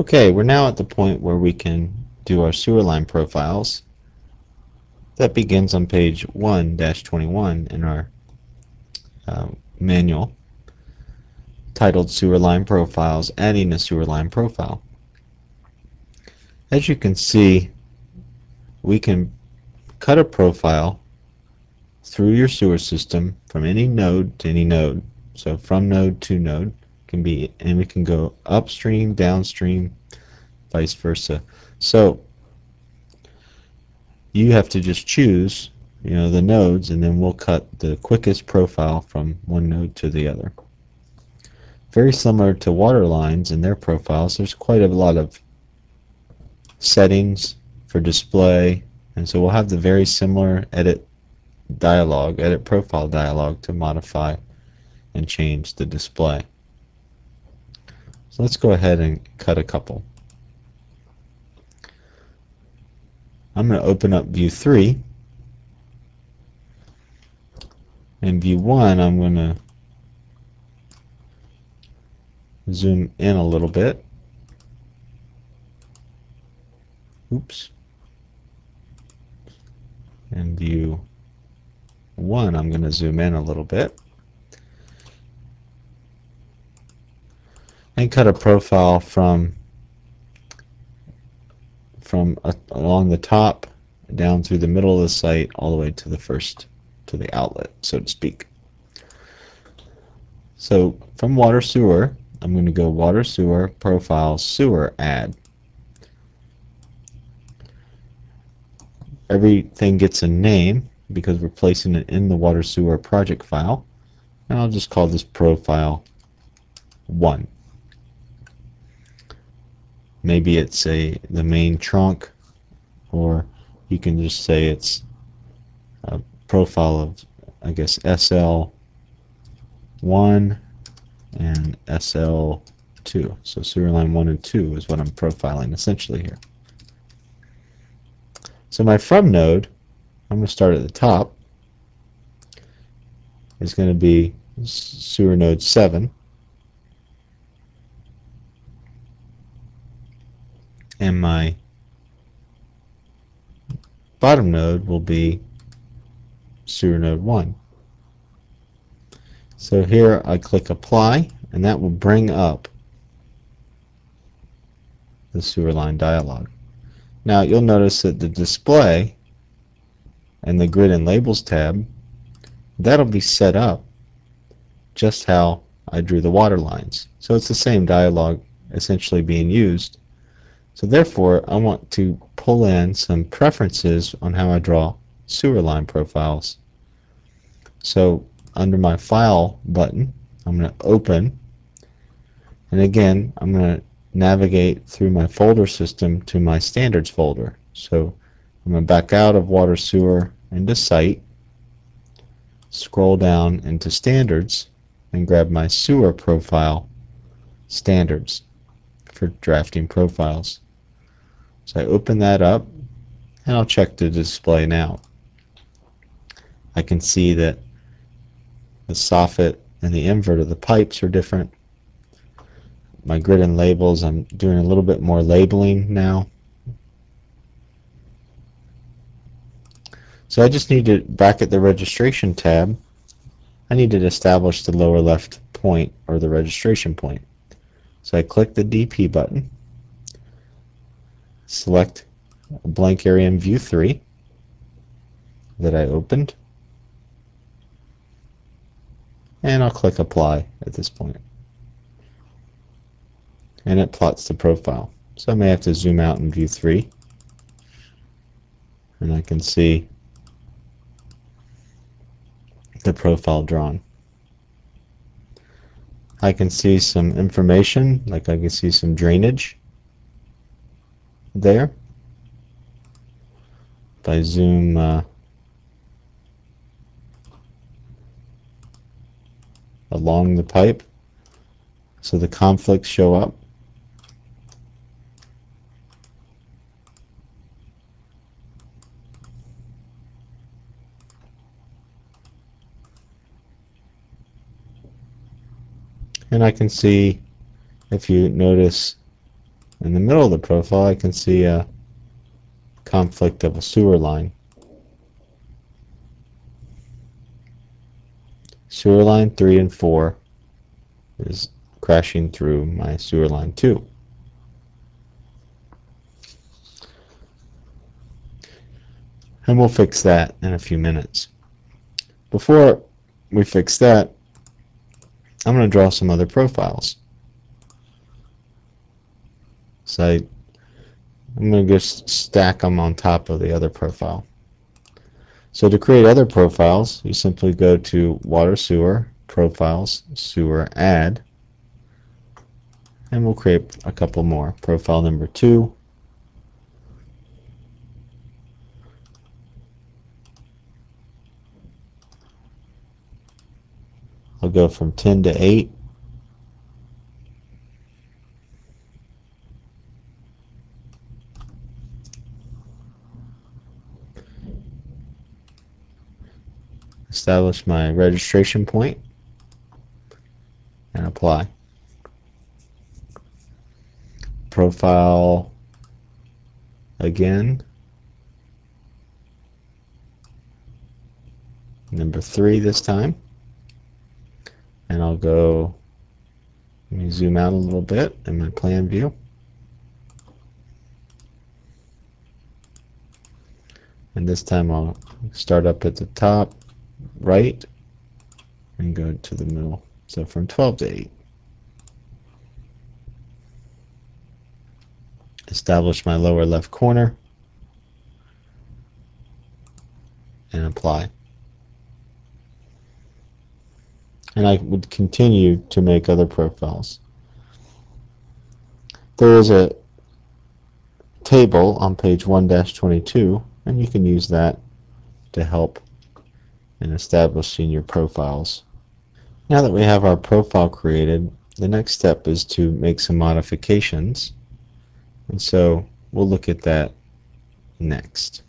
Okay, we're now at the point where we can do our sewer line profiles. That begins on page 1-21 in our uh, manual titled Sewer Line Profiles, Adding a Sewer Line Profile. As you can see, we can cut a profile through your sewer system from any node to any node. So from node to node can be, and we can go upstream, downstream, vice versa. So you have to just choose, you know, the nodes, and then we'll cut the quickest profile from one node to the other. Very similar to water lines and their profiles, there's quite a lot of settings for display, and so we'll have the very similar edit dialog, edit profile dialog to modify and change the display. So let's go ahead and cut a couple. I'm going to open up view 3. In view 1 I'm going to zoom in a little bit. Oops. In view 1 I'm going to zoom in a little bit. And cut a profile from from along the top down through the middle of the site all the way to the first to the outlet so to speak. So from water sewer I'm going to go water sewer profile sewer add. Everything gets a name because we're placing it in the water sewer project file and I'll just call this profile 1 maybe it's a the main trunk or you can just say it's a profile of I guess SL1 and SL2 so sewer line 1 and 2 is what I'm profiling essentially here. So my from node I'm going to start at the top is going to be sewer node 7 and my bottom node will be sewer node 1. So here I click apply and that will bring up the sewer line dialog. Now you'll notice that the display and the grid and labels tab that'll be set up just how I drew the water lines. So it's the same dialog essentially being used so therefore, I want to pull in some preferences on how I draw sewer line profiles. So under my File button, I'm going to open, and again, I'm going to navigate through my folder system to my standards folder. So I'm going to back out of water sewer into site, scroll down into standards, and grab my sewer profile standards for drafting profiles. So I open that up and I'll check the display now. I can see that the soffit and the invert of the pipes are different. My grid and labels, I'm doing a little bit more labeling now. So I just need to, back at the registration tab, I need to establish the lower left point or the registration point. So I click the DP button select a blank area in view 3 that I opened and I'll click apply at this point. And it plots the profile. So I may have to zoom out in view 3 and I can see the profile drawn I can see some information like I can see some drainage there. If I zoom uh, along the pipe, so the conflicts show up. And I can see, if you notice in the middle of the profile I can see a conflict of a sewer line. Sewer line 3 and 4 is crashing through my sewer line 2. And we'll fix that in a few minutes. Before we fix that, I'm going to draw some other profiles. So I'm going to just stack them on top of the other profile. So to create other profiles, you simply go to Water Sewer, Profiles, Sewer, Add, and we'll create a couple more. Profile number 2, go from 10 to 8. Establish my registration point and apply. Profile again. Number 3 this time I'll go let me zoom out a little bit in my plan view. And this time I'll start up at the top right and go to the middle. So from 12 to 8 establish my lower left corner. And apply and I would continue to make other profiles. There is a table on page 1-22 and you can use that to help in establishing your profiles. Now that we have our profile created, the next step is to make some modifications and so we'll look at that next.